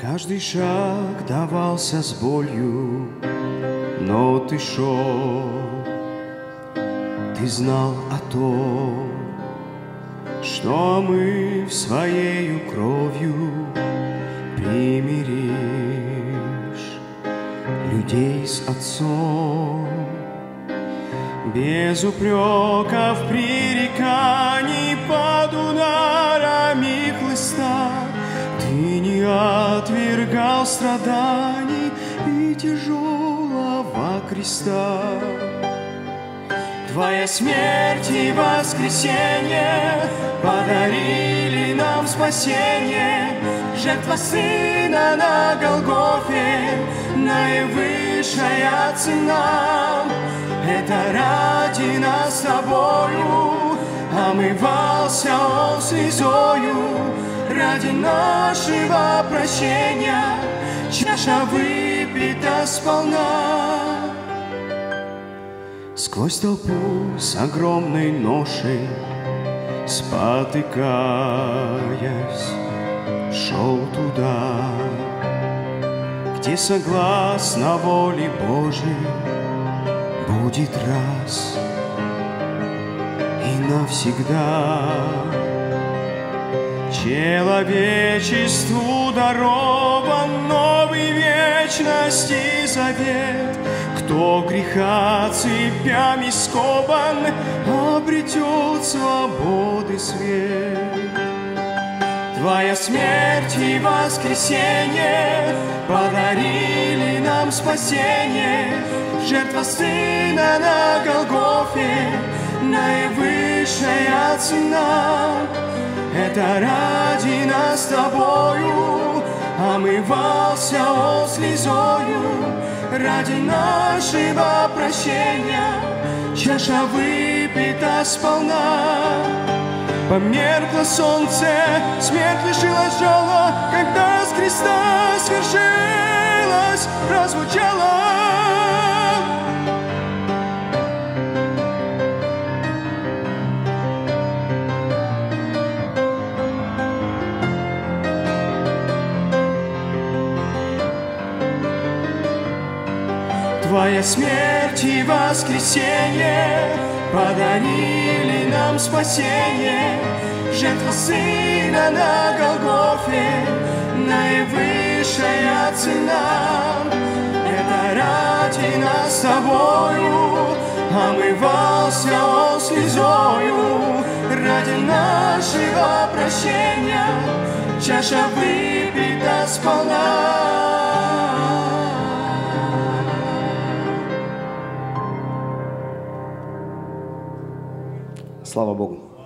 Каждый шаг давался с болью, но ты шел, ты знал о том, что мы в своею кровью примиришь людей с Отцом. Без упреков, пререканий отвергал страданий и тяжелого креста. Твоя смерть и воскресение Подарили нам спасение. Жертва Сына на Голгофе Наивысшая цена. Это ради нас с тобою Омывался он слезою Ради нашего прощения Чаша выпита сполна Сквозь толпу с огромной ношей, спотыкаясь, шел туда, где согласно воле Божьей будет раз и навсегда. Человечеству дарован новый вечности завет, кто греха цепями скован, обретет свободы свет. Твоя смерть и воскресение подарили нам спасение, жертва Сына на Голгофе, наивысшая цена. Это ради нас с тобою омывался он слезою, ради нашего прощения чаша выпита сполна. Померкло солнце, смерть лишила жала, когда с креста свершилась, прозвучала. Твоя смерть и воскресение Подарили нам спасение. Жертва Сына на Голгофе Наивысшая цена. Это ради нас с тобою Омывался он слезою. Ради нашего прощения Чаша выпита сполна Слава Богу.